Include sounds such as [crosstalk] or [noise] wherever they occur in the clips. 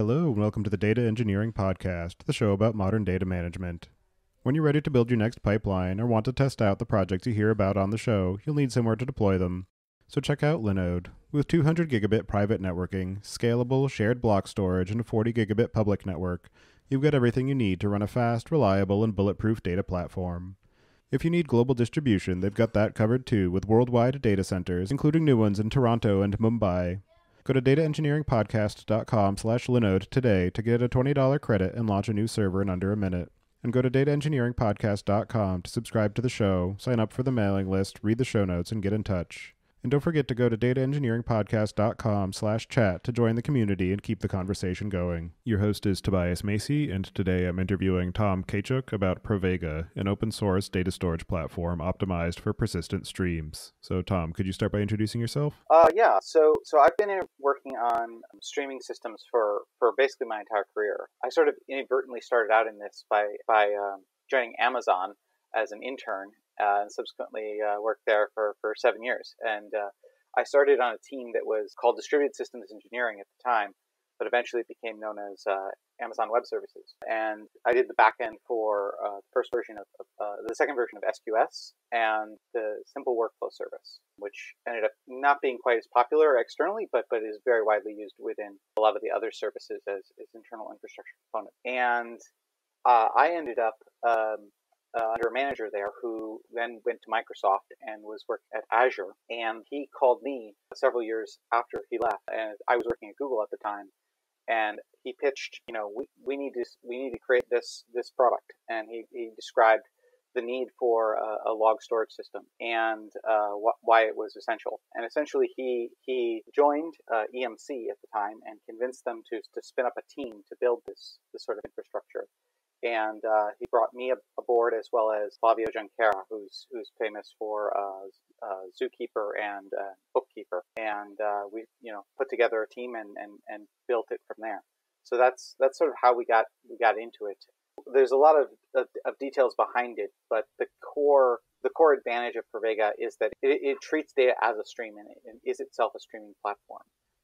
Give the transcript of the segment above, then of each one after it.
Hello, and welcome to the Data Engineering Podcast, the show about modern data management. When you're ready to build your next pipeline or want to test out the projects you hear about on the show, you'll need somewhere to deploy them. So check out Linode. With 200 gigabit private networking, scalable shared block storage, and a 40 gigabit public network, you've got everything you need to run a fast, reliable, and bulletproof data platform. If you need global distribution, they've got that covered too, with worldwide data centers, including new ones in Toronto and Mumbai. Go to dataengineeringpodcast.com slash Linode today to get a $20 credit and launch a new server in under a minute. And go to dataengineeringpodcast.com to subscribe to the show, sign up for the mailing list, read the show notes, and get in touch. And don't forget to go to dataengineeringpodcast.com slash chat to join the community and keep the conversation going. Your host is Tobias Macey, and today I'm interviewing Tom Kaitchuck about Pravega, an open source data storage platform optimized for persistent streams. So, Tom, could you start by introducing yourself? Uh, yeah. So, so I've been working on streaming systems for, for basically my entire career. I sort of inadvertently started out in this by, by um, joining Amazon as an intern uh, and subsequently uh, worked there for, for seven years. And uh, I started on a team that was called Distributed Systems Engineering at the time, but eventually became known as uh, Amazon Web Services. And I did the backend for uh, the first version of, of the second version of SQS and the simple workflow service, which ended up not being quite as popular externally, but but is very widely used within a lot of the other services as, as internal infrastructure component. And I ended up um, uh, under a manager there who then went to Microsoft and was working at Azure. And he called me several years after he left, and I was working at Google at the time. And he pitched, you know, we, we need to we need to create this this product, and he, he described the need for a, a log storage system and uh, wh- why it was essential. And essentially, he he joined uh, EMC at the time and convinced them to to spin up a team to build this this sort of infrastructure and uh, he brought me aboard as well as Flavio Junqueira, who's who's famous for uh, uh, Zookeeper and uh, Bookkeeper, and uh, we you know put together a team and, and, and built it from there. So that's that's sort of how we got we got into it. There's a lot of, of, of details behind it, but the core the core advantage of Pravega is that it, it treats data as a stream and is itself a streaming platform.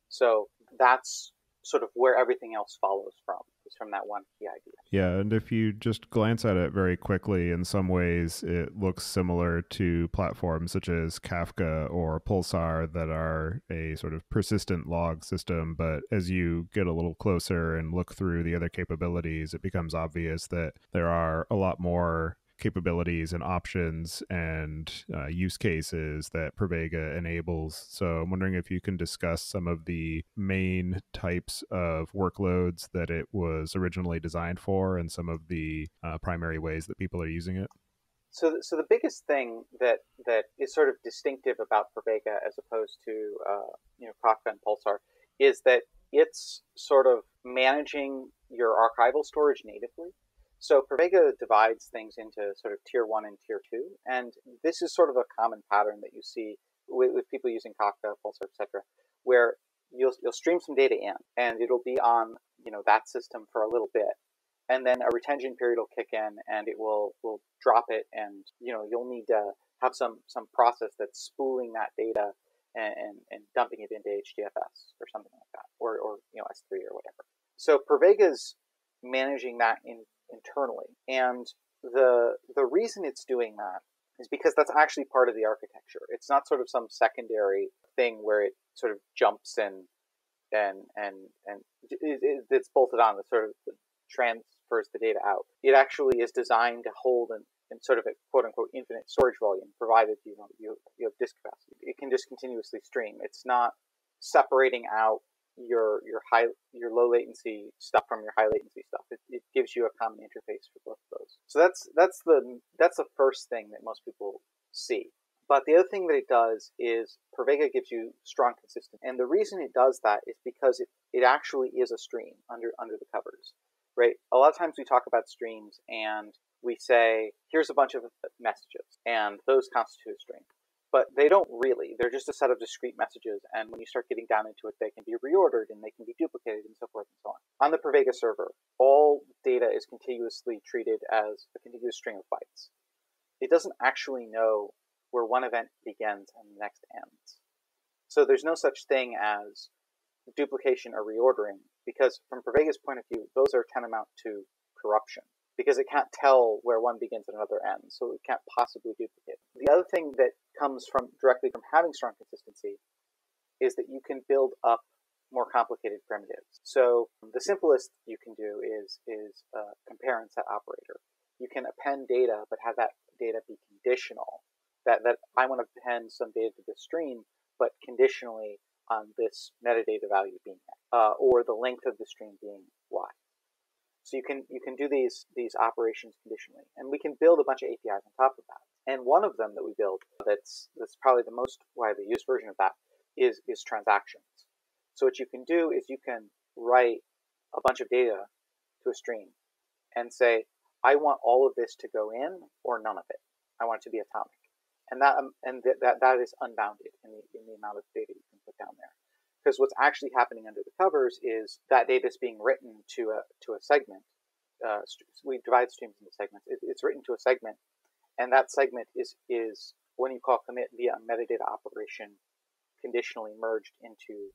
So that's sort of where everything else follows from is from that one key idea. Yeah, and if you just glance at it very quickly, in some ways it looks similar to platforms such as Kafka or Pulsar that are a sort of persistent log system. But as you get a little closer and look through the other capabilities, it becomes obvious that there are a lot more capabilities and options and uh, use cases that Pravega enables. So I'm wondering if you can discuss some of the main types of workloads that it was originally designed for and some of the uh, primary ways that people are using it. So, so the biggest thing that, that is sort of distinctive about Pravega as opposed to uh, you know Kafka and Pulsar is that it's sort of managing your archival storage natively. So Pravega divides things into sort of tier one and tier two, and this is sort of a common pattern that you see with, with people using Kafka, Pulsar, etc., where you'll you'll stream some data in, and it'll be on you know that system for a little bit, and then a retention period will kick in, and it will will drop it, and you know you'll need to have some some process that's spooling that data and, and, and dumping it into HDFS or something like that, or or you know S3 or whatever. So Pravega's managing that in internally. And the the reason it's doing that is because that's actually part of the architecture. It's not sort of some secondary thing where it sort of jumps and and and and it, it, it's bolted on that sort of transfers the data out. It actually is designed to hold and sort of a quote unquote infinite storage volume, provided you know you you have disk capacity. It can just continuously stream. It's not separating out your your high your low latency stuff from your high latency stuff. It, it gives you a common interface for both of those. So that's that's the that's the first thing that most people see. But the other thing that it does is Pravega gives you strong consistency. And the reason it does that is because it, it actually is a stream under under the covers. Right? A lot of times we talk about streams and we say, here's a bunch of messages, and those constitute a stream but they don't really. They're just a set of discrete messages, and when you start getting down into it, they can be reordered and they can be duplicated and so forth and so on. On the Pravega server, all data is continuously treated as a continuous string of bytes. It doesn't actually know where one event begins and the next ends. So there's no such thing as duplication or reordering because from Pravega's point of view, those are tantamount to corruption because it can't tell where one begins and another ends, so it can't possibly duplicate. The other thing that comes from directly from having strong consistency is that you can build up more complicated primitives. So the simplest you can do is is a compare and set operator. You can append data, but have that data be conditional. That that I want to append some data to the stream, but conditionally on this metadata value being uh, or the length of the stream being y. So you can you can do these these operations conditionally, and we can build a bunch of APIs on top of that. And one of them that we build that's that's probably the most widely used version of that is is transactions. So what you can do is you can write a bunch of data to a stream and say, I want all of this to go in or none of it. I want it to be atomic, and that um, and th- that that is unbounded in the in the amount of data you can put down there because what's actually happening under the covers is that data is being written to a to a segment. Uh, we divide streams into segments. It, it's written to a segment, and that segment is is when you call commit via a metadata operation, conditionally merged into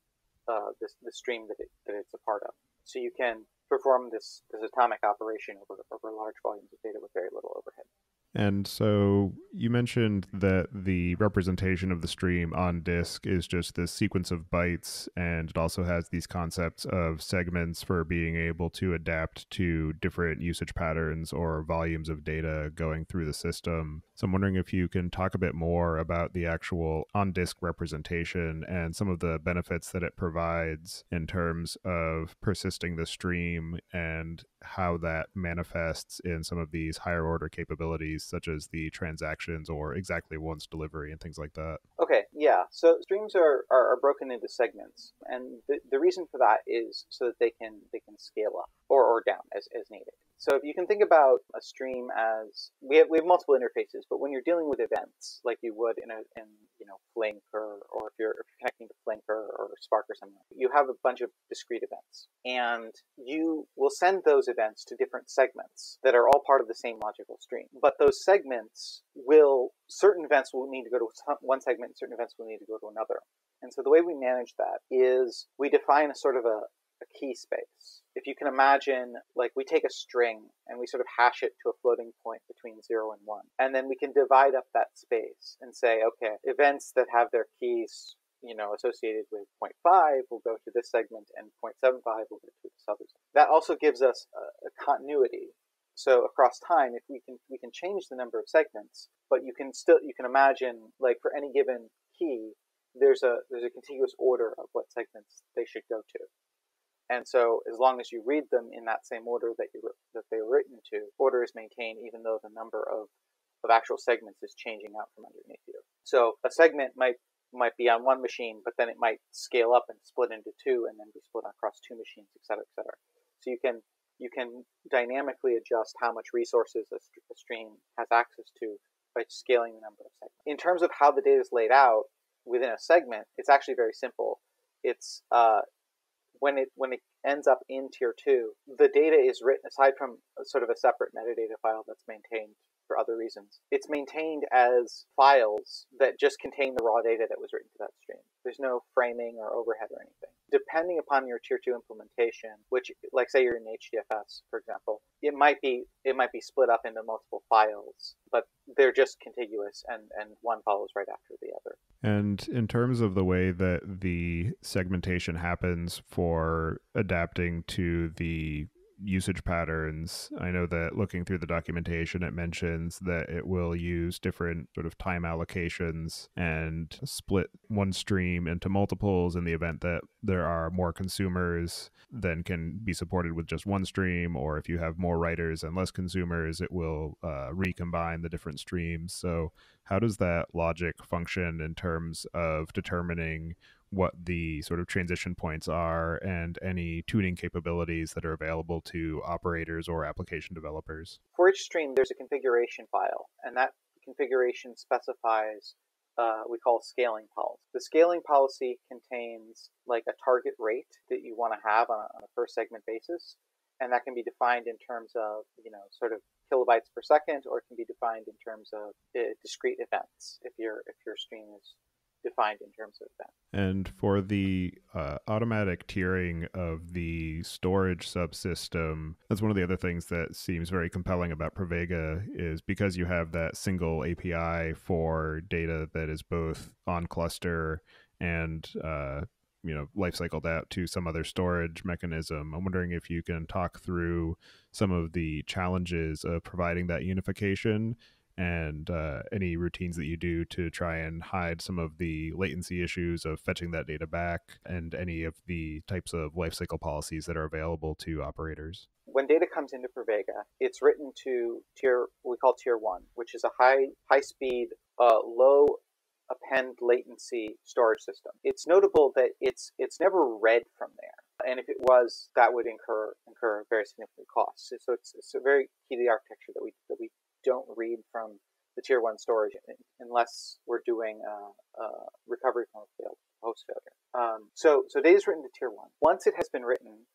uh, this the stream that it, that it's a part of. So you can perform this this atomic operation over over large volumes of data with very little overhead. And so you mentioned that the representation of the stream on disk is just this sequence of bytes, and it also has these concepts of segments for being able to adapt to different usage patterns or volumes of data going through the system. So I'm wondering if you can talk a bit more about the actual on disk representation and some of the benefits that it provides in terms of persisting the stream and how that manifests in some of these higher order capabilities, such as the transactions or exactly once delivery and things like that. Okay, yeah. So streams are, are, are broken into segments, and the, the reason for that is so that they can they can scale up or, or down as, as needed. So if you can think about a stream as we have we have multiple interfaces, but when you're dealing with events like you would in a in you know Flink or, or if you're connecting to Flink or, or Spark or something, you have a bunch of discrete events, and you will send those events to different segments that are all part of the same logical stream. But those segments will certain events will need to go to one segment, certain events will need to go to another. And so the way we manage that is we define a sort of a, a key space. If you can imagine, like we take a string and we sort of hash it to a floating point between zero and one, and then we can divide up that space and say, okay, events that have their keys you know, associated with 0.5 will go to this segment and 0.75 will go to this other. That also gives us a, a, continuity. So across time, if we can we can change the number of segments, but you can still you can imagine like for any given key, there's a there's a contiguous order of what segments they should go to. And so, as long as you read them in that same order that you that they were written to, order is maintained even though the number of of actual segments is changing out from underneath you. So, a segment might might be on one machine, but then it might scale up and split into two, and then be split across two machines, et cetera, et cetera. So you can you can dynamically adjust how much resources a, a stream has access to by scaling the number of segments. In terms of how the data is laid out within a segment, it's actually very simple. It's uh, when it when it ends up in tier two, the data is written aside from sort of a separate metadata file that's maintained for other reasons. It's maintained as files that just contain the raw data that was written to that stream. There's no framing or overhead or anything. Depending upon your tier two implementation, which like say you're in HDFS, for example, it might be it might be split up into multiple files, but they're just contiguous and, and one follows right after the other. And in terms of the way that the segmentation happens for adapting to the usage patterns. I know that looking through the documentation, it mentions that it will use different sort of time allocations and split one stream into multiples in the event that there are more consumers than can be supported with just one stream, or if you have more writers and less consumers, it will uh, recombine the different streams. So, how does that logic function in terms of determining what the sort of transition points are and any tuning capabilities that are available to operators or application developers. For each stream, there's a configuration file, and that configuration specifies uh, we call scaling policy. The scaling policy contains like a target rate that you want to have on a, on a per segment basis, and that can be defined in terms of you know sort of kilobytes per second, or it can be defined in terms of uh, discrete events if your if your stream is defined in terms of that. And for the uh, automatic tiering of the storage subsystem, that's one of the other things that seems very compelling about Pravega is because you have that single API for data that is both on cluster and uh, you know life cycled out to some other storage mechanism i'm wondering if you can talk through some of the challenges of providing that unification and uh, any routines that you do to try and hide some of the latency issues of fetching that data back and any of the types of lifecycle policies that are available to operators. When data comes into Pravega, it's written to tier we call tier one, which is a high high speed, uh, low append latency storage system. It's notable that it's it's never read from there, and if it was, that would incur incur very significant costs. So it's, it's a very key to the architecture that we that we don't read from the tier one storage unless we're doing a, a recovery from a failed host failure. Um, so, so data is written to tier one. Once it has been written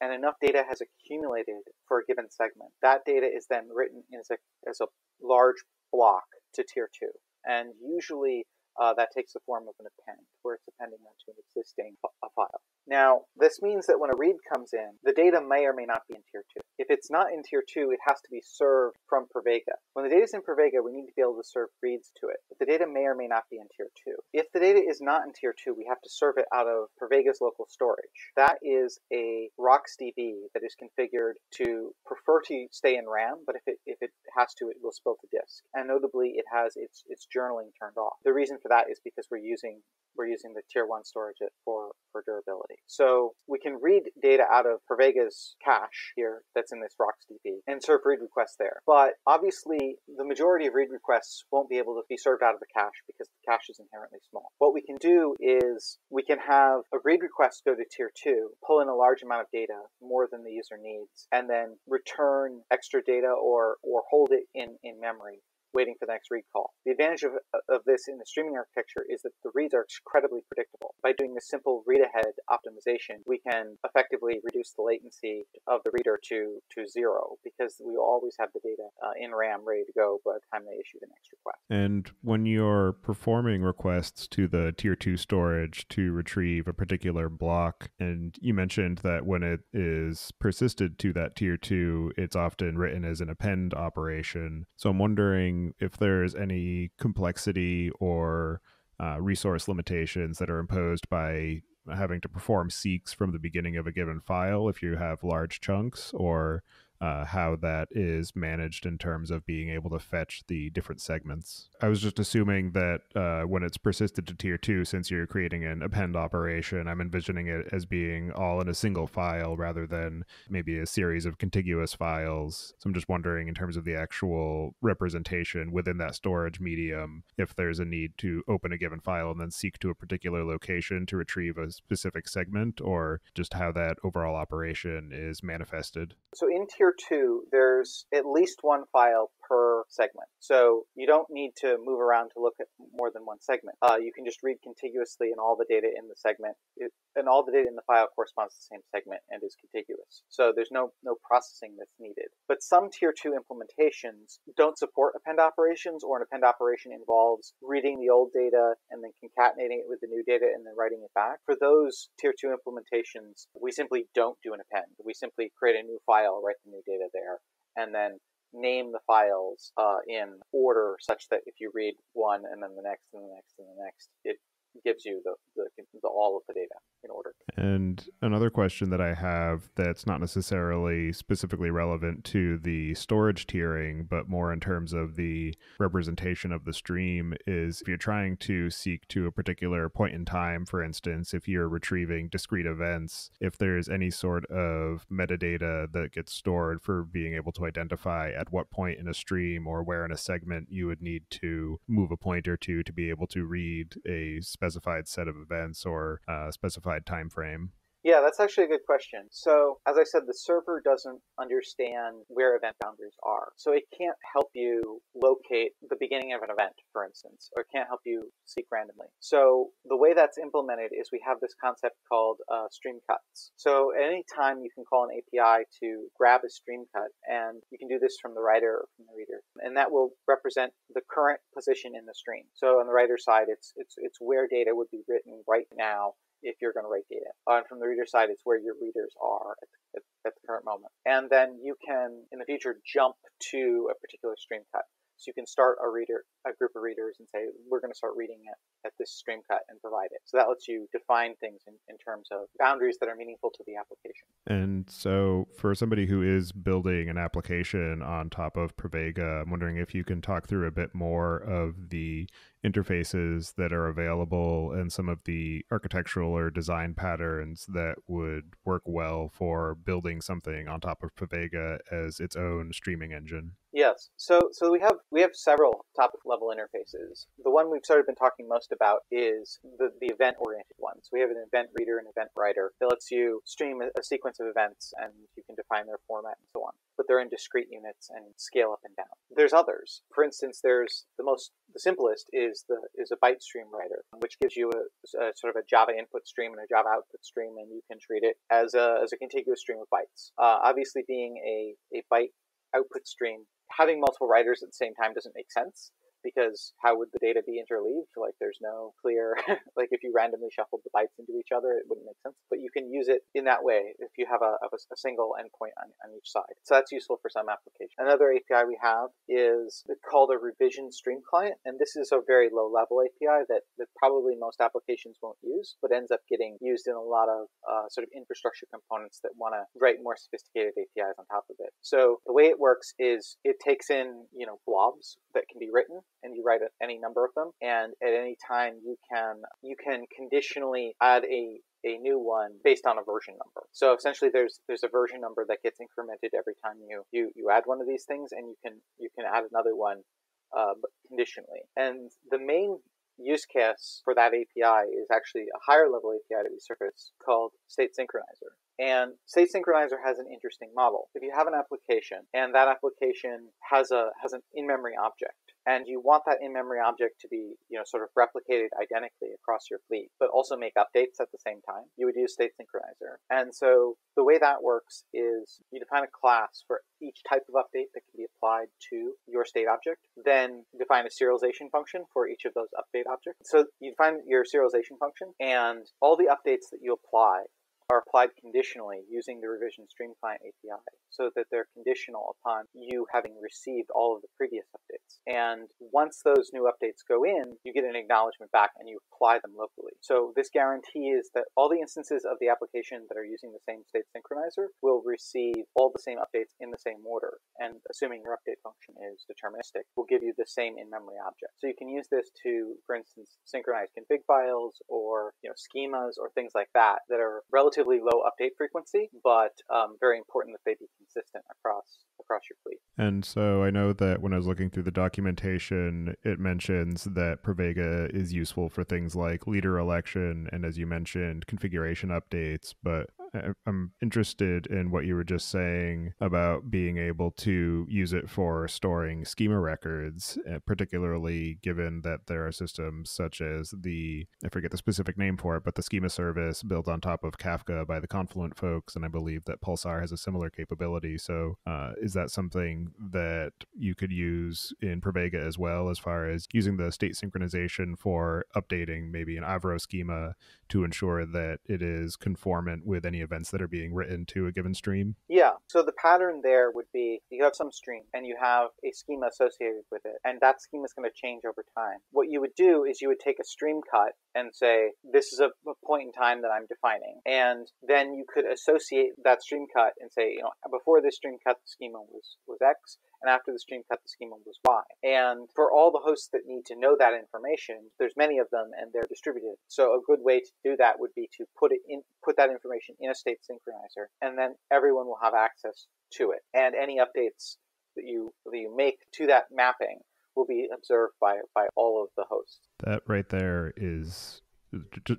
and enough data has accumulated for a given segment, that data is then written as a, as a large block to tier two. And usually uh, that takes the form of an append, where it's appending onto an existing file. Now, this means that when a read comes in, the data may or may not be in tier 2. If it's not in tier 2, it has to be served from Pravega. When the data is in Pravega, we need to be able to serve reads to it. But the data may or may not be in tier 2. If the data is not in tier 2, we have to serve it out of Pravega's local storage. That is a RocksDB that is configured to prefer to stay in RAM, but if it, if it has to, it will spill to disk. And notably, it has its, its journaling turned off. The reason for that is because we're using we're using the tier one storage for, for durability. So we can read data out of Pravega's cache here that's in this RocksDB and serve read requests there. But obviously, the majority of read requests won't be able to be served out of the cache because the cache is inherently small. What we can do is we can have a read request go to tier two, pull in a large amount of data, more than the user needs, and then return extra data or, or hold it in, in memory waiting for the next read call. The advantage of, of this in the streaming architecture is that the reads are incredibly predictable. By doing this simple read ahead optimization, we can effectively reduce the latency of the reader to, to zero because we always have the data uh, in RAM ready to go by the time they issue the next request. And when you're performing requests to the tier two storage to retrieve a particular block, and you mentioned that when it is persisted to that tier two, it's often written as an append operation. So I'm wondering if there's any complexity or uh, resource limitations that are imposed by having to perform seeks from the beginning of a given file if you have large chunks or uh, how that is managed in terms of being able to fetch the different segments. I was just assuming that uh, when it's persisted to tier two, since you're creating an append operation, I'm envisioning it as being all in a single file rather than maybe a series of contiguous files. So I'm just wondering, in terms of the actual representation within that storage medium, if there's a need to open a given file and then seek to a particular location to retrieve a specific segment, or just how that overall operation is manifested. So in tier two, there's at least one file per segment. So you don't need to move around to look at more than one segment. Uh, you can just read contiguously and all the data in the segment, it, and all the data in the file corresponds to the same segment and is contiguous. So there's no, no processing that's needed. But some tier two implementations don't support append operations, or an append operation involves reading the old data and then concatenating it with the new data and then writing it back. For those tier two implementations, we simply don't do an append. We simply create a new file, write the new data there, and then name the files uh, in order such that if you read one and then the next and the next and the next, it gives you the, the, the, all of the data in order. And another question that I have that's not necessarily specifically relevant to the storage tiering, but more in terms of the representation of the stream is if you're trying to seek to a particular point in time, for instance, if you're retrieving discrete events, if there's any sort of metadata that gets stored for being able to identify at what point in a stream or where in a segment you would need to move a pointer to to be able to read a specified set of events or a specified time frame. Yeah, that's actually a good question. So, as I said, the server doesn't understand where event boundaries are. So, it can't help you locate the beginning of an event, for instance, or it can't help you seek randomly. So, the way that's implemented is we have this concept called uh, stream cuts. So, any time you can call an API to grab a stream cut, and you can do this from the writer or from the reader, and that will represent the current position in the stream. So, on the writer side, it's it's it's where data would be written right now if you're going to write data. And from the reader side, it's where your readers are at, at, at, the current moment. And then you can, in the future, jump to a particular stream cut. So you can start a reader, a group of readers, and say, we're going to start reading it at this stream cut and provide it. So that lets you define things in, in terms of boundaries that are meaningful to the application. And so for somebody who is building an application on top of Pravega, I'm wondering if you can talk through a bit more of the interfaces that are available and some of the architectural or design patterns that would work well for building something on top of Pravega as its own streaming engine. Yes. So so we have we have several top level interfaces. The one we've sort of been talking most about is the, the event oriented ones. We have an event reader and event writer that lets you stream a, a sequence of events and you can define their format and so on. But they're in discrete units and scale up and down. There's others. For instance, there's the most the simplest is the is a byte stream writer, which gives you a, a, sort of a Java input stream and a Java output stream, and you can treat it as a as a contiguous stream of bytes. Uh, obviously, being a a byte output stream, having multiple writers at the same time doesn't make sense because how would the data be interleaved? Like there's no clear, [laughs] like if you randomly shuffled the bytes into each other, it wouldn't make sense. But you can use it in that way if you have a, a, a single endpoint on, on each side. So that's useful for some applications. Another API we have is called a revision stream client. And this is a very low level API that, that probably most applications won't use, but ends up getting used in a lot of uh, sort of infrastructure components that want to write more sophisticated APIs on top of it. So the way it works is it takes in, you know, blobs that can be written and you write any number of them and at any time you can you can conditionally add a a new one based on a version number. So essentially there's there's a version number that gets incremented every time you you, you add one of these things and you can you can add another one uh, conditionally. And the main use case for that API is actually a higher level API that we surface called State Synchronizer. And State Synchronizer has an interesting model. If you have an application and that application has a has an in-memory object, and you want that in-memory object to be, you know, sort of replicated identically across your fleet, but also make updates at the same time, you would use State Synchronizer. And so the way that works is you define a class for each type of update that can be applied to your state object, then define a serialization function for each of those update objects. So you define your serialization function, and all the updates that you apply are applied conditionally using the revision stream client API so that they're conditional upon you having received all of the previous updates. And once those new updates go in, you get an acknowledgement back and you apply them locally. So this guarantees that all the instances of the application that are using the same state synchronizer will receive all the same updates in the same order. And assuming your update function is deterministic, will give you the same in-memory object. So you can use this to, for instance, synchronize config files or you know schemas or things like that that are relatively relatively low update frequency, but um, very important that they be consistent across across your fleet. And so I know that when I was looking through the documentation, it mentions that Pravega is useful for things like leader election and, as you mentioned, configuration updates. But I'm interested in what you were just saying about being able to use it for storing schema records, eh, particularly given that there are systems such as the, I forget the specific name for it, but the schema service built on top of Kafka by the Confluent folks. And I believe that Pulsar has a similar capability. So uh, is that something that you could use in Pravega as well, as far as using the state synchronization for updating maybe an Avro schema to ensure that it is conformant with any events that are being written to a given stream? Yeah. So the pattern there would be you have some stream and you have a schema associated with it, and that schema is going to change over time. What you would do is you would take a stream cut and say, this is a, a point in time that I'm defining. And then you could associate that stream cut and say, you know, before this stream cut, the schema was, was X and after the stream cut the schema was Y. And for all the hosts that need to know that information, there's many of them and they're distributed. So a good way to do that would be to put it in put that information in a state synchronizer and then everyone will have access to it. And any updates that you that you make to that mapping will be observed by by all of the hosts. That right there is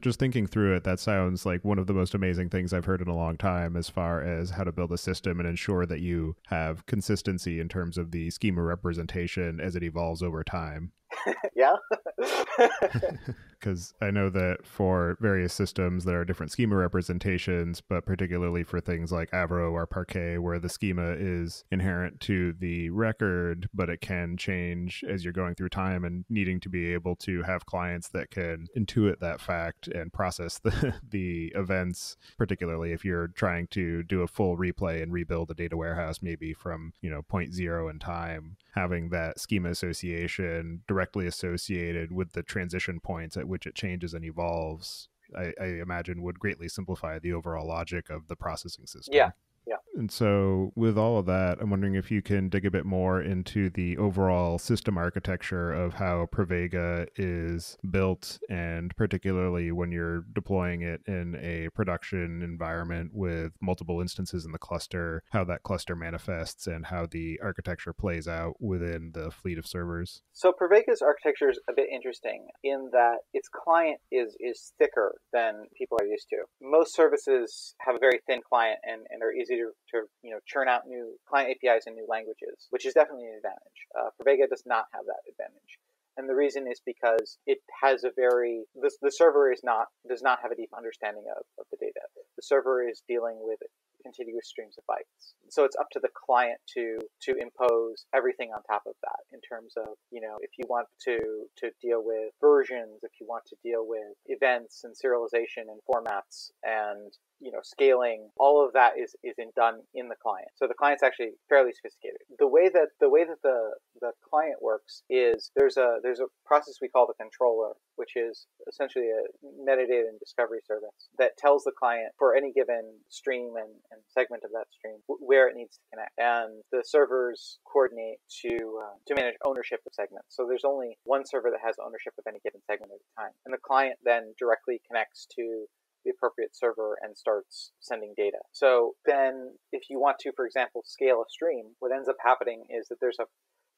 just thinking through it, that sounds like one of the most amazing things I've heard in a long time as far as how to build a system and ensure that you have consistency in terms of the schema representation as it evolves over time. [laughs] yeah. [laughs] Because I know that for various systems, there are different schema representations, but particularly for things like Avro or Parquet, where the schema is inherent to the record, but it can change as you're going through time and needing to be able to have clients that can intuit that fact and process [laughs] the, the events, particularly if you're trying to do a full replay and rebuild a data warehouse, maybe from, you know, point zero in time, having that schema association directly associated with the transition points at which it changes and evolves, I, I imagine would greatly simplify the overall logic of the processing system. Yeah. And so, with all of that, I'm wondering if you can dig a bit more into the overall system architecture of how Pravega is built, and particularly when you're deploying it in a production environment with multiple instances in the cluster, how that cluster manifests and how the architecture plays out within the fleet of servers. So, Pravega's architecture is a bit interesting in that its client is, is thicker than people are used to. Most services have a very thin client and, and are easy to, to you know churn out new client APIs in new languages, which is definitely an advantage. Uh, Pravega does not have that advantage. And the reason is because it has a very the, the server is not does not have a deep understanding of, of the data. The server is dealing with contiguous streams of bytes. So it's up to the client to to impose everything on top of that in terms of, you know, if you want to to deal with versions, if you want to deal with events and serialization and formats and you know scaling all of that is is in, done in the client. So the client's actually fairly sophisticated. The way that the way that the the client works is there's a there's a process we call the controller which is essentially a metadata and discovery service that tells the client for any given stream and, and segment of that stream where it needs to connect. And the servers coordinate to uh, to manage ownership of segments. So there's only one server that has ownership of any given segment at a time. And the client then directly connects to the appropriate server and starts sending data. So then if you want to, for example, scale a stream, what ends up happening is that there's a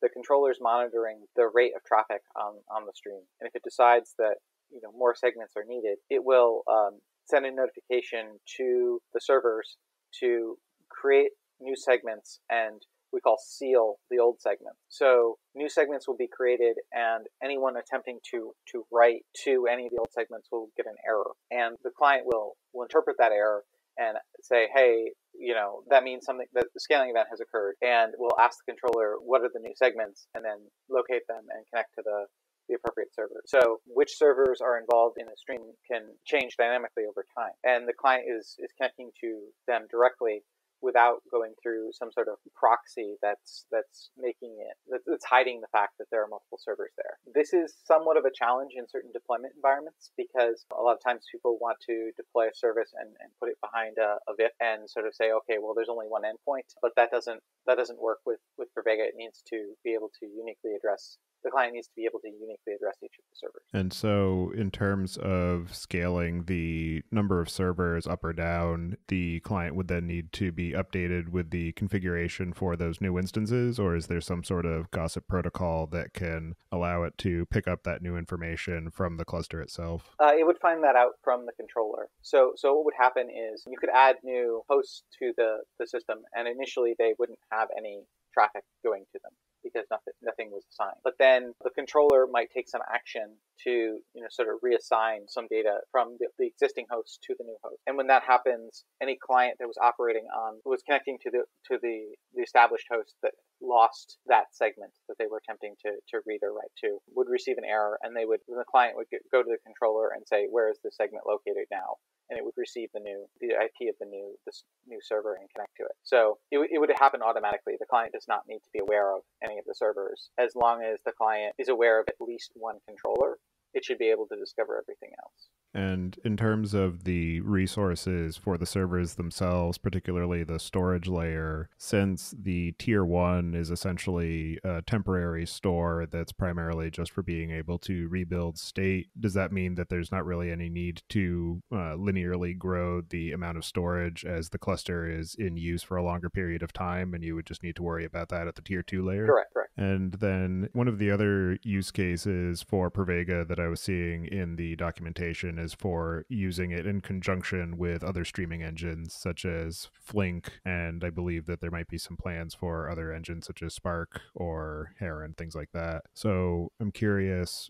the controller is monitoring the rate of traffic on, on the stream. And if it decides that you know more segments are needed, it will um, send a notification to the servers to create new segments and we call seal the old segment. So new segments will be created and anyone attempting to, to write to any of the old segments will get an error. And the client will, will interpret that error and say, hey, you know, that means something that the scaling event has occurred. And we'll ask the controller what are the new segments and then locate them and connect to the the appropriate server. So which servers are involved in a stream can change dynamically over time. And the client is, is connecting to them directly without going through some sort of proxy that's that's making it that's hiding the fact that there are multiple servers there. This is somewhat of a challenge in certain deployment environments because a lot of times people want to deploy a service and, and put it behind a, a VIP and sort of say, okay, well, there's only one endpoint, but that doesn't that doesn't work with with Pravega. It needs to be able to uniquely address the client needs to be able to uniquely address each of the servers. And so, in terms of scaling the number of servers up or down, the client would then need to be updated with the configuration for those new instances, or is there some sort of gossip protocol that can allow it to pick up that new information from the cluster itself? Uh, it would find that out from the controller. So, so what would happen is you could add new hosts to the, the system, and initially they wouldn't have any traffic going to them because nothing nothing was assigned. But then the controller might take some action to you know sort of reassign some data from the, the, existing host to the new host. And when that happens, any client that was operating on was connecting to the to the, the established host that lost that segment that they were attempting to, to read or write to would receive an error and they would the client would get, go to the controller and say where is the segment located now and it would receive the new the IP of the new this new server and connect to it. So it, it would happen automatically. The client does not need to be aware of any of the servers as long as the client is aware of at least one controller. It should be able to discover everything else. And in terms of the resources for the servers themselves, particularly the storage layer, since the tier one is essentially a temporary store that's primarily just for being able to rebuild state, does that mean that there's not really any need to uh, linearly grow the amount of storage as the cluster is in use for a longer period of time? And you would just need to worry about that at the tier two layer? Correct, correct. And then one of the other use cases for Pravega that I was seeing in the documentation is for using it in conjunction with other streaming engines such as Flink, and I believe that there might be some plans for other engines such as Spark or Heron, things like that. So I'm curious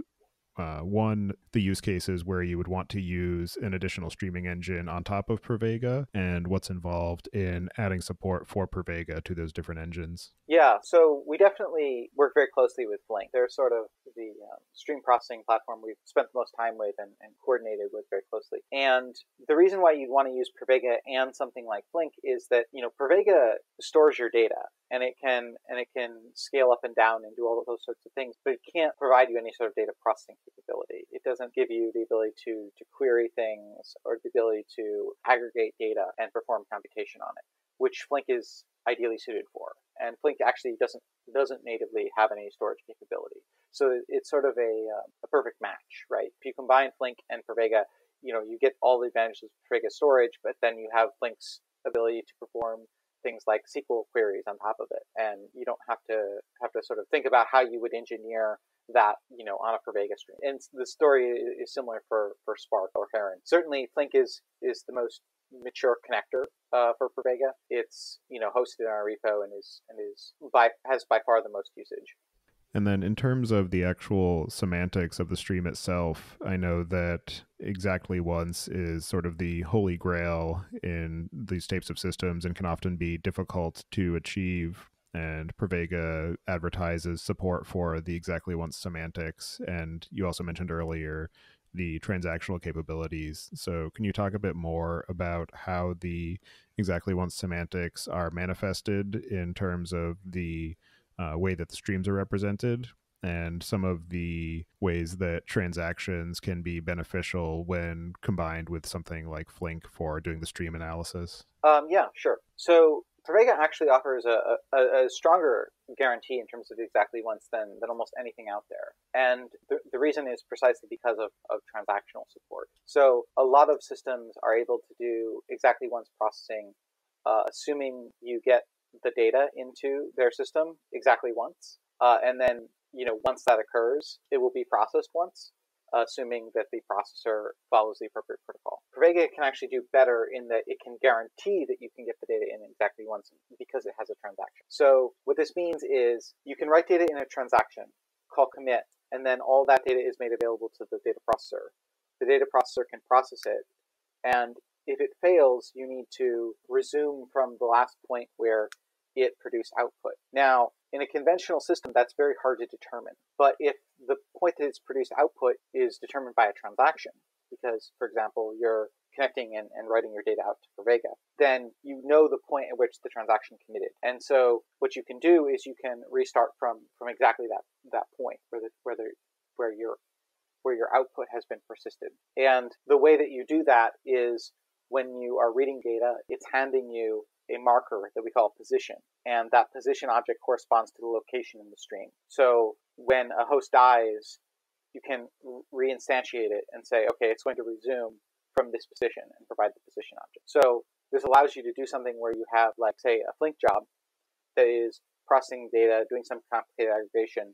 uh, one, the use cases where you would want to use an additional streaming engine on top of Pravega, and what's involved in adding support for Pravega to those different engines. Yeah, so we definitely work very closely with Flink. They're sort of the um, stream processing platform we've spent the most time with and, and coordinated with very closely. And the reason why you'd want to use Pravega and something like Flink is that you know Pravega stores your data and it can and it can scale up and down and do all of those sorts of things, but it can't provide you any sort of data processing capability. It doesn't give you the ability to to query things or the ability to aggregate data and perform computation on it, which Flink is ideally suited for. And Flink actually doesn't doesn't natively have any storage capability, so it's sort of a uh, a perfect match, right? If you combine Flink and Pravega, you know you get all the advantages of Pravega storage, but then you have Flink's ability to perform things like SQL queries on top of it, and you don't have to have to sort of think about how you would engineer that you know on a Pravega stream. And the story is similar for for Spark or Heron. Certainly, Flink is is the most mature connector uh, for Pravega. It's you know hosted in our repo and is and is by has by far the most usage. And then in terms of the actual semantics of the stream itself, I know that exactly once is sort of the holy grail in these types of systems and can often be difficult to achieve. And Pravega advertises support for the exactly once semantics. And you also mentioned earlier the transactional capabilities. So, can you talk a bit more about how the exactly once semantics are manifested in terms of the uh, way that the streams are represented and some of the ways that transactions can be beneficial when combined with something like Flink for doing the stream analysis? Um, yeah, sure. So Pravega actually offers a, a, a, stronger guarantee in terms of exactly once than, than almost anything out there. And the, the reason is precisely because of, of transactional support. So a lot of systems are able to do exactly once processing, uh, assuming you get the data into their system exactly once. Uh, and then, you know, once that occurs, it will be processed once, assuming that the processor follows the appropriate protocol. Pravega can actually do better in that it can guarantee that you can get the data in exactly once because it has a transaction. So what this means is you can write data in a transaction, call commit, and then all that data is made available to the data processor. The data processor can process it, and if it fails, you need to resume from the last point where it produced output. Now, in a conventional system, that's very hard to determine. But if the point that it's produced output is determined by a transaction, because, for example, you're connecting and, and writing your data out to Pravega, then you know the point at which the transaction committed. And so what you can do is you can restart from, from exactly that, that point where the, where the, where your where your output has been persisted. And the way that you do that is when you are reading data, it's handing you a marker that we call position. And that position object corresponds to the location in the stream. So when a host dies, you can reinstantiate it and say, okay, it's going to resume from this position and provide the position object. So this allows you to do something where you have, like, say, a Flink job that is processing data, doing some complicated aggregation,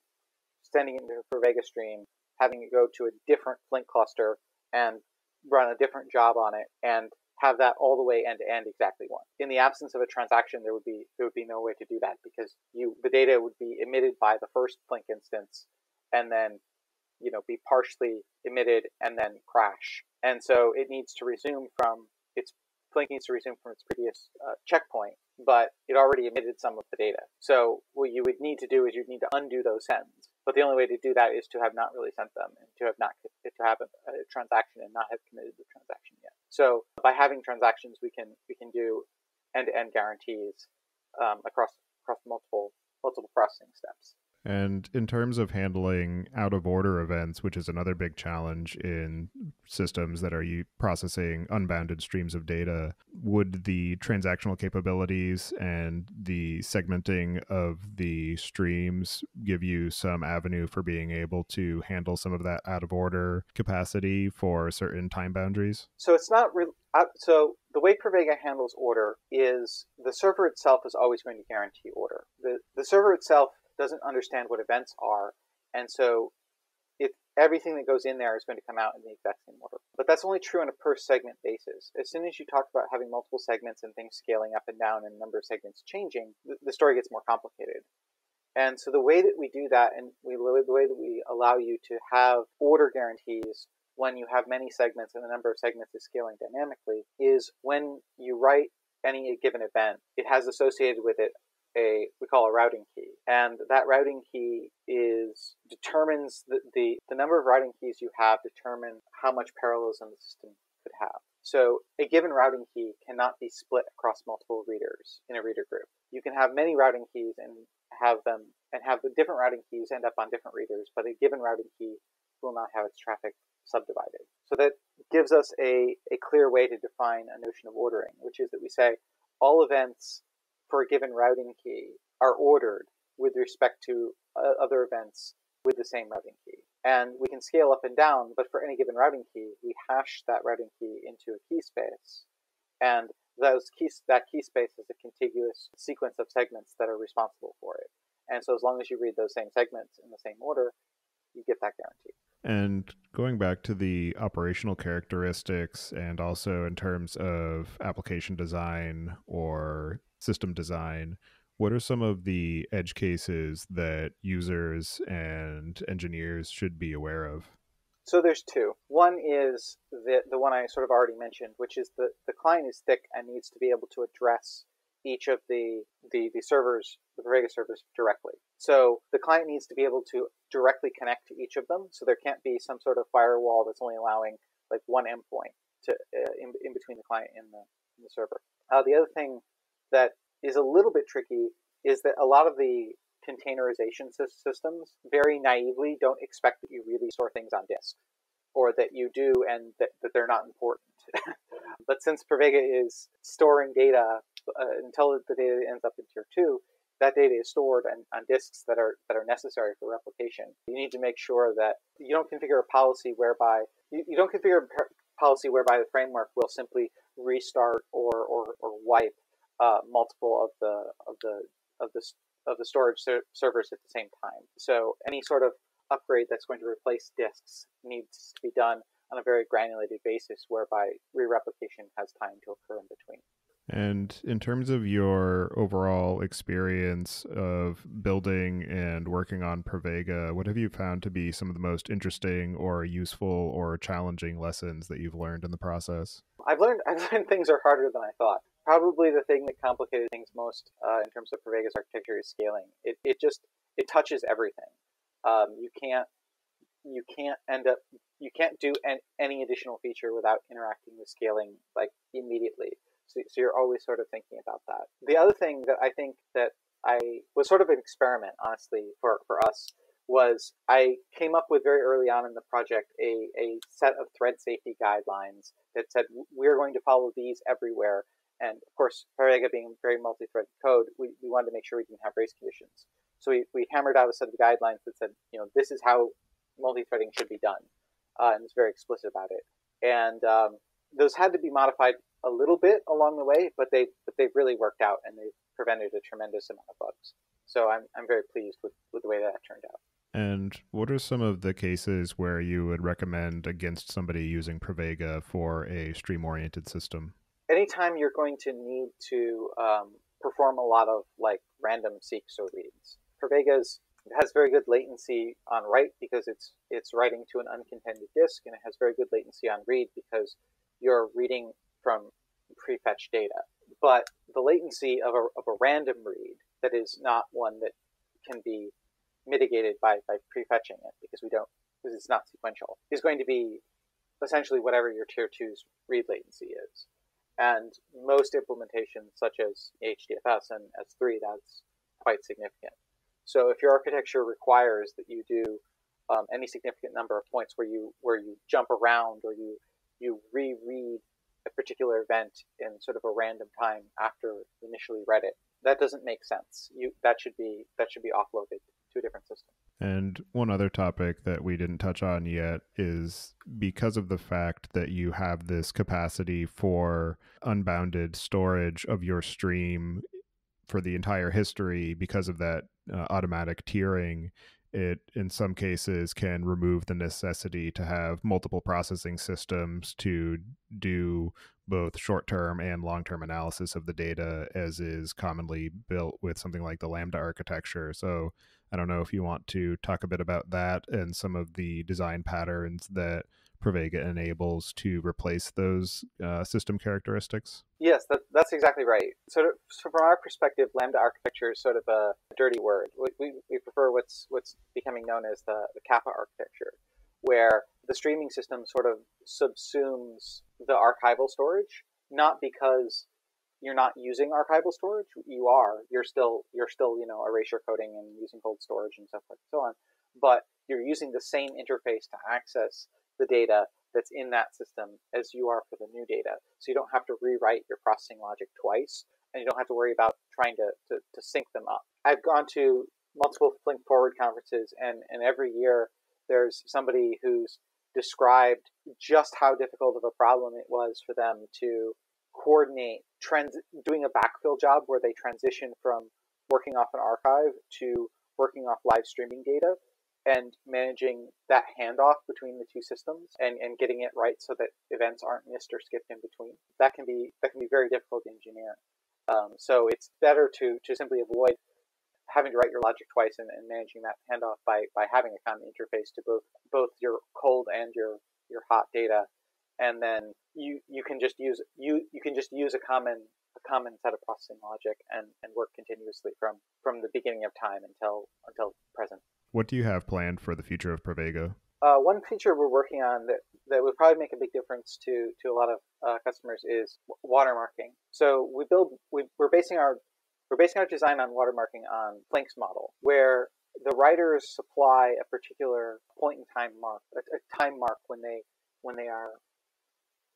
sending it into a Pravega stream, having it go to a different Flink cluster and run a different job on it, and have that all the way end to end exactly one. In the absence of a transaction, there would be there would be no way to do that because you the data would be emitted by the first Flink instance, and then you know be partially emitted and then crash. And so it needs to resume from its Flink needs to resume from its previous uh, checkpoint, but it already emitted some of the data. So what you would need to do is you'd need to undo those sends. But the only way to do that is to have not really sent them and to have not to have a, a transaction and not have committed the transaction yet. So by having transactions, we can we can do end-to-end guarantees um, across across multiple multiple processing steps. And in terms of handling out of order events, which is another big challenge in systems that are processing unbounded streams of data, would the transactional capabilities and the segmenting of the streams give you some avenue for being able to handle some of that out of order capacity for certain time boundaries? So it's not really. Uh, so the way Pravega handles order is the server itself is always going to guarantee order. The, the server itself doesn't understand what events are, and so if everything that goes in there is going to come out in the exact same order. But that's only true on a per segment basis. As soon as you talk about having multiple segments and things scaling up and down and number of segments changing, the story gets more complicated. And so the way that we do that, and we, the way that we allow you to have order guarantees when you have many segments and the number of segments is scaling dynamically, is when you write any given event, it has associated with it a we call a routing key, and that routing key is determines the, the, the number of routing keys you have determine how much parallelism the system could have. So a given routing key cannot be split across multiple readers in a reader group. You can have many routing keys and have them and have the different routing keys end up on different readers, but a given routing key will not have its traffic subdivided. So that gives us a, a clear way to define a notion of ordering, which is that we say all events for a given routing key are ordered with respect to uh, other events with the same routing key. And we can scale up and down, but for any given routing key, we hash that routing key into a key space. And those keys, that key space is a contiguous sequence of segments that are responsible for it. And so as long as you read those same segments in the same order, you get that guarantee. And going back to the operational characteristics and also in terms of application design or system design, what are some of the edge cases that users and engineers should be aware of? So there's two. One is the the one I sort of already mentioned, which is the the client is thick and needs to be able to address each of the the, the servers, the Pravega servers directly. So the client needs to be able to directly connect to each of them. So there can't be some sort of firewall that's only allowing like one endpoint to uh, in, in between the client and the, and the server. Uh, the other thing that is a little bit tricky is that a lot of the containerization systems very naively don't expect that you really store things on disk or that you do and that, that they're not important. [laughs] but since Pravega is storing data uh, until the data ends up in tier two, that data is stored on, on disks that are that are necessary for replication. You need to make sure that you don't configure a policy whereby you, you don't configure a policy whereby the framework will simply restart or, or, or wipe uh, multiple of the of the of the of the storage ser- servers at the same time. So any sort of upgrade that's going to replace disks needs to be done on a very granulated basis, whereby re-replication has time to occur in between. And in terms of your overall experience of building and working on Pravega, what have you found to be some of the most interesting or useful or challenging lessons that you've learned in the process? I've learned [laughs] I've learned things are harder than I thought. Probably the thing that complicated things most uh, in terms of Pravega's architecture is scaling. It, it just it touches everything. Um, you can't you can't end up you can't do an, any additional feature without interacting with scaling like immediately. So, so you're always sort of thinking about that. The other thing that I think that I was sort of an experiment, honestly, for, for us was I came up with very early on in the project a, a set of thread safety guidelines that said we're going to follow these everywhere. And of course, Pravega being very multi-threaded code, we, we wanted to make sure we didn't have race conditions. So we, we hammered out a set of guidelines that said, you know, this is how multi-threading should be done, uh, and it's very explicit about it. And um, those had to be modified a little bit along the way, but they but they've really worked out and they've prevented a tremendous amount of bugs. So I'm I'm very pleased with, with the way that turned out. And what are some of the cases where you would recommend against somebody using Pravega for a stream oriented system? Anytime you're going to need to um, perform a lot of like random seeks or reads, Pravega's has very good latency on write because it's it's writing to an uncontended disk, and it has very good latency on read because you're reading from prefetched data. But the latency of a, of a random read that is not one that can be mitigated by, by prefetching it because we don't because it's not sequential is going to be essentially whatever your tier two's read latency is. And most implementations, such as HDFS and S3, that's quite significant. So if your architecture requires that you do um, any significant number of points where you where you jump around or you you reread a particular event in sort of a random time after initially read it, that doesn't make sense. You that should be that should be offloaded to a different system. And one other topic that we didn't touch on yet is because of the fact that you have this capacity for unbounded storage of your stream for the entire history because of that uh, automatic tiering it in some cases can remove the necessity to have multiple processing systems to do both short term and long term analysis of the data, as is commonly built with something like the Lambda architecture. So, I don't know if you want to talk a bit about that and some of the design patterns that Pravega enables to replace those uh, system characteristics. Yes, that, that's exactly right. So, so, from our perspective, Lambda architecture is sort of a dirty word. We, we, we prefer what's what's becoming known as the, the Kappa architecture, where the streaming system sort of subsumes the archival storage, not because you're not using archival storage. You are. You're still you're still you know erasure coding and using cold storage and stuff like so on. But you're using the same interface to access the data that's in that system as you are for the new data. So you don't have to rewrite your processing logic twice, and you don't have to worry about trying to, to, to sync them up. I've gone to multiple Flink Forward conferences, and, and every year there's somebody who's described just how difficult of a problem it was for them to coordinate trans doing a backfill job where they transition from working off an archive to working off live streaming data and managing that handoff between the two systems and, and getting it right so that events aren't missed or skipped in between. That can be that can be very difficult to engineer. Um, so it's better to to simply avoid having to write your logic twice and, and managing that handoff by by having a common interface to both both your cold and your your hot data and then you you can just use you you can just use a common a common set of processing logic and, and work continuously from from the beginning of time until until present. What do you have planned for the future of Pravega? Uh, one feature we're working on that, that would probably make a big difference to, to a lot of uh, customers is watermarking. So we build we, we're basing our we're basing our design on watermarking on Flink's model, where the writers supply a particular point in time mark, a, a time mark when they when they are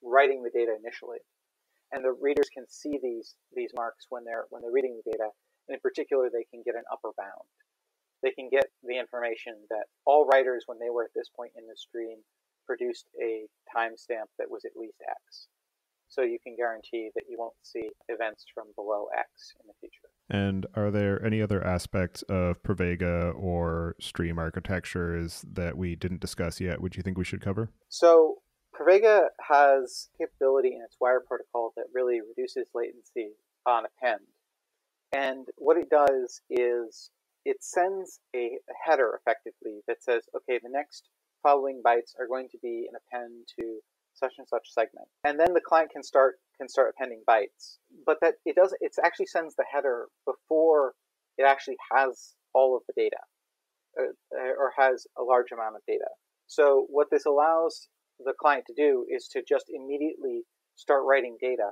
writing the data initially, and the readers can see these these marks when they're when they're reading the data. And in particular, they can get an upper bound. They can get the information that all writers, when they were at this point in the stream, produced a timestamp that was at least X. So you can guarantee that you won't see events from below X in the future. And are there any other aspects of Pravega or stream architectures that we didn't discuss yet, which you think we should cover? So Pravega has capability in its wire protocol that really reduces latency on append. And what it does is it sends a, header effectively that says, okay, the next following bytes are going to be an append to such and such segment. And then the client can start can start appending bytes. But that it does it actually sends the header before it actually has all of the data uh, or has a large amount of data. So what this allows the client to do is to just immediately start writing data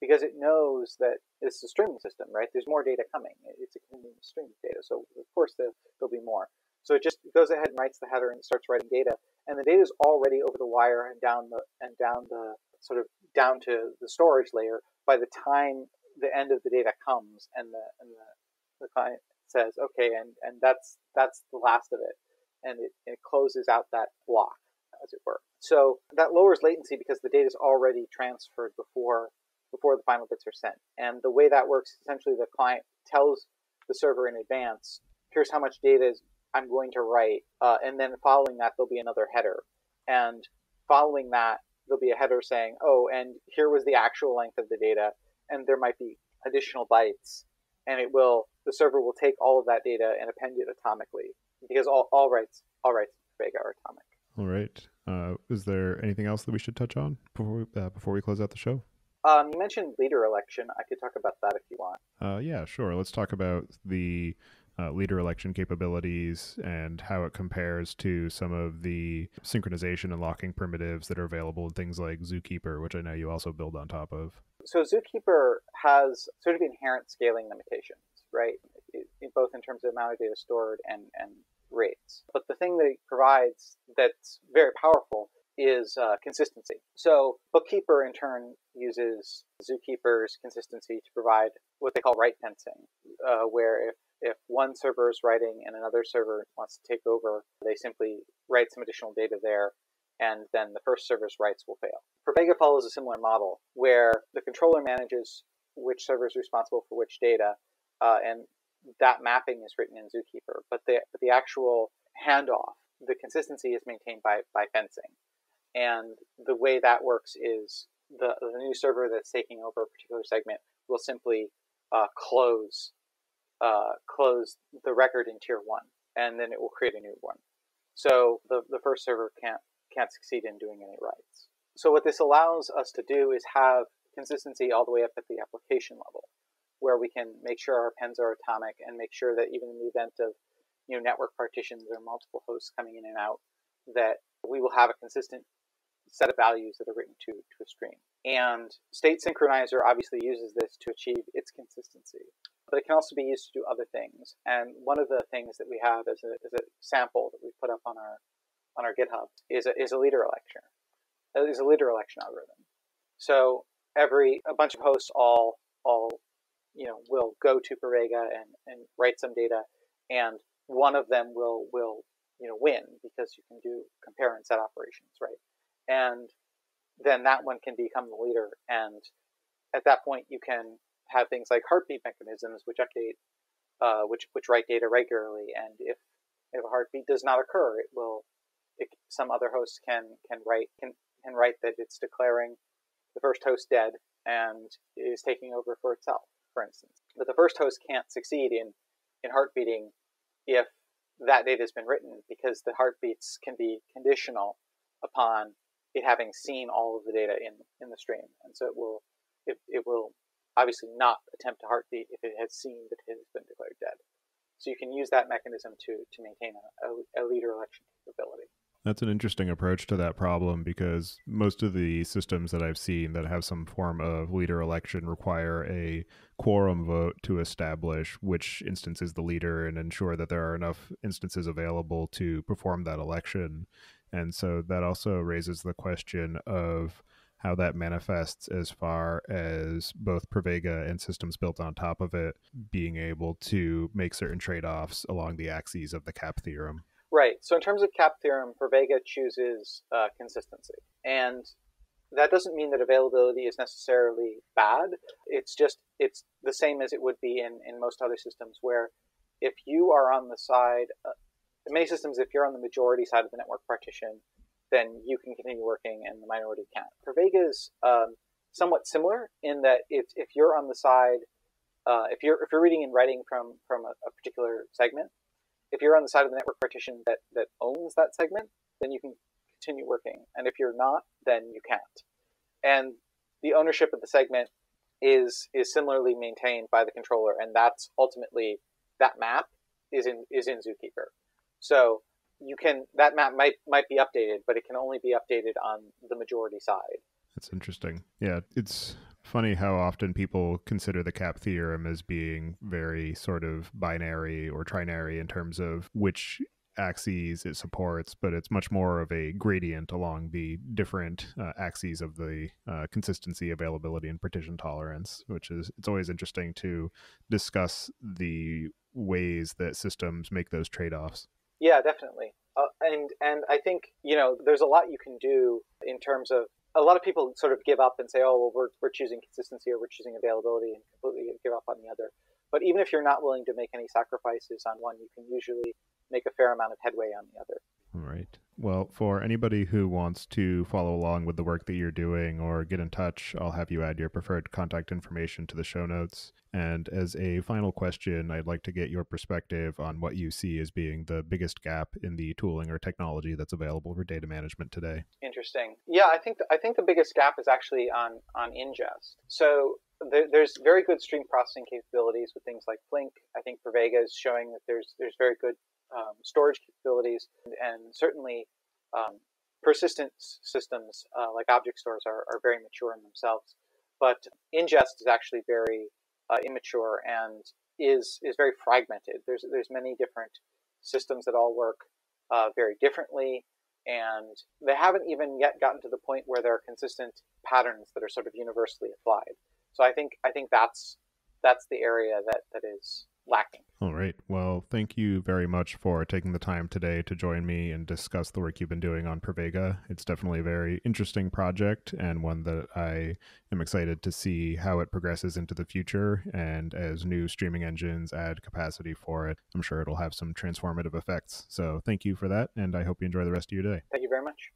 because it knows that it's a streaming system, right? There's more data coming. It's a stream of data. So, of course, there, will be more. So it just goes ahead and writes the header and starts writing data. And the data is already over the wire and down the, and down the sort of down to the storage layer by the time the end of the data comes and the, and the, the client says, okay, and, and that's, that's the last of it. And it, it closes out that block, as it were. So that lowers latency because the data is already transferred before before the final bits are sent. And the way that works, essentially, the client tells the server in advance, "Here's how much data is I'm going to write," uh, and then following that, there'll be another header, and following that, there'll be a header saying, "Oh, and here was the actual length of the data," and there might be additional bytes, and it will the server will take all of that data and append it atomically because all, all writes all writes Pravega are atomic. All right. Uh, is there anything else that we should touch on before we, uh, before we close out the show? Um, you mentioned leader election. I could talk about that if you want. Uh, yeah, sure. Let's talk about the uh, leader election capabilities and how it compares to some of the synchronization and locking primitives that are available in things like Zookeeper, which I know you also build on top of. So Zookeeper has sort of inherent scaling limitations, right? both in terms of amount of data stored and, and rates. But the thing that it provides that's very powerful is uh, consistency. So Bookkeeper in turn uses Zookeeper's consistency to provide what they call write fencing, uh, where if, if one server is writing and another server wants to take over, they simply write some additional data there and then the first server's writes will fail. Pravega follows a similar model where the controller manages which server is responsible for which data, uh, and that mapping is written in Zookeeper, but the but the actual handoff, the consistency is maintained by by fencing, and the way that works is the the new server that's taking over a particular segment will simply uh, close uh, close the record in tier one, and then it will create a new one. So the the first server can't can't succeed in doing any writes. So what this allows us to do is have consistency all the way up at the application level, where we can make sure our appends are atomic and make sure that even in the event of you know network partitions or multiple hosts coming in and out, that we will have a consistent set of values that are written to, to a stream. And State Synchronizer obviously uses this to achieve its consistency, but it can also be used to do other things. And one of the things that we have as a, as a sample that we put up on our on our GitHub is a, is a leader election. Is a leader election algorithm. So every a bunch of hosts all all you know will go to Pravega and, and write some data, and one of them will will you know win because you can do compare and set operations, right? And then that one can become the leader, and at that point you can have things like heartbeat mechanisms which update, uh, which which write data regularly, and if if a heartbeat does not occur, it will. It, some other host can can write can can write that it's declaring the first host dead and is taking over for itself, for instance. But the first host can't succeed in, in heartbeating if that data has been written because the heartbeats can be conditional upon it having seen all of the data in, in the stream. And so it will it, it will obviously not attempt to heartbeat if it has seen that it has been declared dead. So you can use that mechanism to, to maintain a, a, a leader election capability. That's an interesting approach to that problem because most of the systems that I've seen that have some form of leader election require a quorum vote to establish which instance is the leader and ensure that there are enough instances available to perform that election. And so that also raises the question of how that manifests as far as both Pravega and systems built on top of it being able to make certain trade offs along the axes of the CAP theorem. Right. So in terms of CAP theorem, Pravega chooses uh, consistency, and that doesn't mean that availability is necessarily bad. It's just it's the same as it would be in in most other systems, where if you are on the side, uh, in many systems, if you're on the majority side of the network partition, then you can continue working, and the minority can't. Pravega is um, somewhat similar in that if if you're on the side, uh, if you're if you're reading and writing from from a, a particular segment if you're on the side of the network partition that, that owns that segment, then you can continue working. And if you're not, then you can't. And the ownership of the segment is is similarly maintained by the controller, and that's ultimately that map is in is in Zookeeper. So you can that map might might be updated, but it can only be updated on the majority side. That's interesting. Yeah, it's funny how often people consider the cap theorem as being very sort of binary or trinary in terms of which axes it supports, but it's much more of a gradient along the different uh, axes of the uh, consistency, availability, and partition tolerance, which is it's always interesting to discuss the ways that systems make those trade-offs. Yeah, definitely. Uh, and and I think you know there's a lot you can do in terms of a lot of people sort of give up and say, oh, well, we're, we're choosing consistency or we're choosing availability and completely give up on the other. But even if you're not willing to make any sacrifices on one, you can usually make a fair amount of headway on the other. All right. Well, for anybody who wants to follow along with the work that you're doing or get in touch, I'll have you add your preferred contact information to the show notes. And as a final question, I'd like to get your perspective on what you see as being the biggest gap in the tooling or technology that's available for data management today. Interesting. Yeah, I think I think the biggest gap is actually on on ingest. So there's very good stream processing capabilities with things like Flink. I think Pravega is showing that there's there's very good um, storage capabilities, and certainly um, persistent systems uh, like object stores are, are very mature in themselves. But ingest is actually very uh, immature and is is very fragmented. There's there's many different systems that all work uh, very differently, and they haven't even yet gotten to the point where there are consistent patterns that are sort of universally applied. So I think I think that's that's the area that that is lacking. All right. Well, thank you very much for taking the time today to join me and discuss the work you've been doing on Pravega. It's definitely a very interesting project and one that I am excited to see how it progresses into the future. And as new streaming engines add capacity for it, I'm sure it'll have some transformative effects. So thank you for that. And I hope you enjoy the rest of your day. Thank you very much.